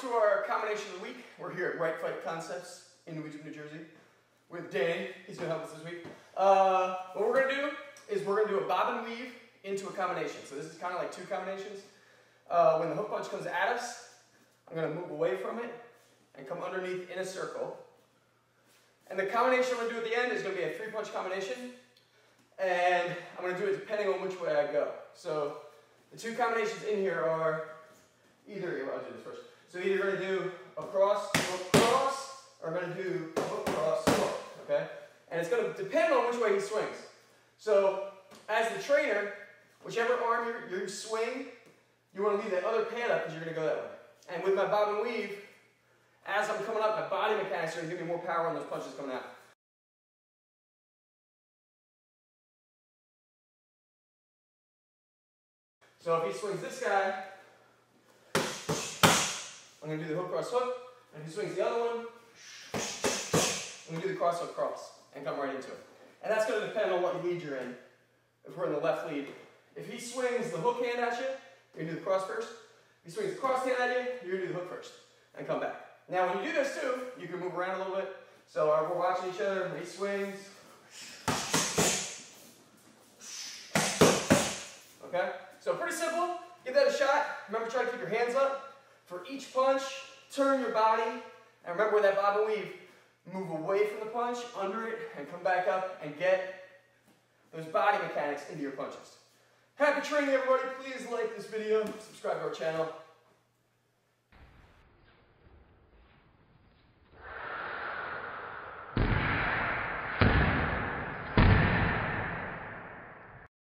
to our combination of the week. We're here at Right Fight Concepts in New Egypt, New Jersey with Danny. He's gonna help us this week. Uh, what we're gonna do is we're gonna do a bob and weave into a combination. So this is kind of like two combinations. Uh, when the hook punch comes at us, I'm gonna move away from it and come underneath in a circle. And the combination I'm gonna do at the end is gonna be a three punch combination. And I'm gonna do it depending on which way I go. So the two combinations in here are either, I'll do this first. So either going to do a cross, hook, cross, or I'm going to do hook, cross, hook, okay? And it's going to depend on which way he swings. So as the trainer, whichever arm you swing, you want to leave that other pad up because you're going to go that way. And with my bob and weave, as I'm coming up, my body mechanics are going to give me more power on those punches coming out. So if he swings this guy, I'm going to do the hook, cross, hook. And he swings the other one, I'm going to do the cross, hook, cross, and come right into it. And that's going to depend on what lead you're in. If we're in the left lead. If he swings the hook hand at you, you're going to do the cross first. If he swings the cross hand at you, you're going to do the hook first, and come back. Now when you do this too, you can move around a little bit. So uh, we're watching each other, he swings. Okay? So pretty simple. Give that a shot. Remember, try to keep your hands up. For each punch, turn your body, and remember that bob and weave, move away from the punch, under it, and come back up and get those body mechanics into your punches. Happy training, everybody. Please like this video, subscribe to our channel,